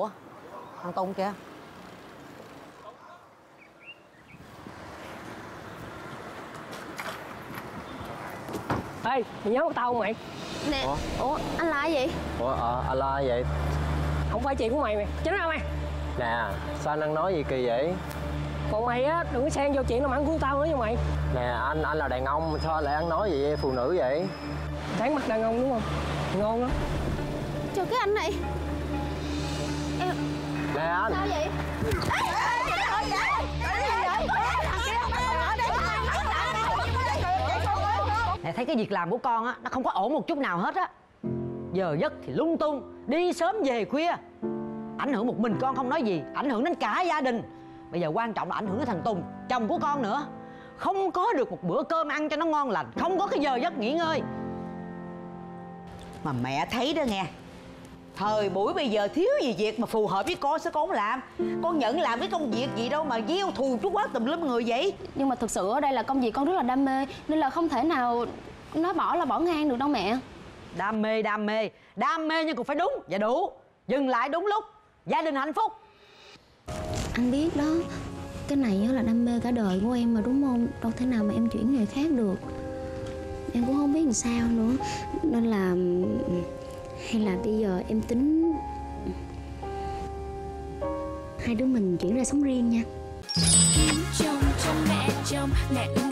ủa? Thằng tùng kìa. Ê mày nhớ tao không mày? Nè. Ủa? Ủa anh là ai vậy ủa ờ anh la vậy không phải chuyện của mày mày. Chính ra mày. Nè sao anh ăn nói gì kỳ vậy? Còn mày á đừng có xen vô chuyện làm ăn của tao nữa nha mày. Nè anh anh là đàn ông sao anh lại ăn nói gì phụ nữ vậy? Sáng mặt đàn ông đúng không? Ngon lắm. Trời cái anh này nè anh sao vậy Mẹ thấy cái việc làm của con á, Nó không có ổn một chút nào hết á. Giờ giấc thì lung tung, Đi sớm về khuya. Ảnh hưởng một mình con không nói gì, Ảnh hưởng đến cả gia đình. Bây giờ quan trọng là ảnh hưởng đến thằng Tùng, Chồng của con nữa. Không có được một bữa cơm ăn cho nó ngon lành, Không có cái giờ giấc nghỉ ngơi. Mà mẹ thấy đó nghe Thời buổi bây giờ thiếu gì việc mà phù hợp với con sao con không làm. Con nhận làm cái công việc gì đâu mà gieo thù chú quá tùm lum người vậy. Nhưng mà thực sự ở đây là công việc con rất là đam mê Nên là không thể nào nói bỏ là bỏ ngang được đâu mẹ. Đam mê đam mê. Đam mê nhưng cũng phải đúng. Và đủ. Dừng lại đúng lúc. Gia đình hạnh phúc. Anh biết đó. Cái này á là đam mê cả đời của em mà đúng không? Đâu thể nào mà em chuyển nghề khác được. Em cũng không biết làm sao nữa. Nên là hay là bây giờ em tính Hai đứa mình chuyển ra sống riêng nha. Kiếm chồng, mẹ chồng, mẹ ưng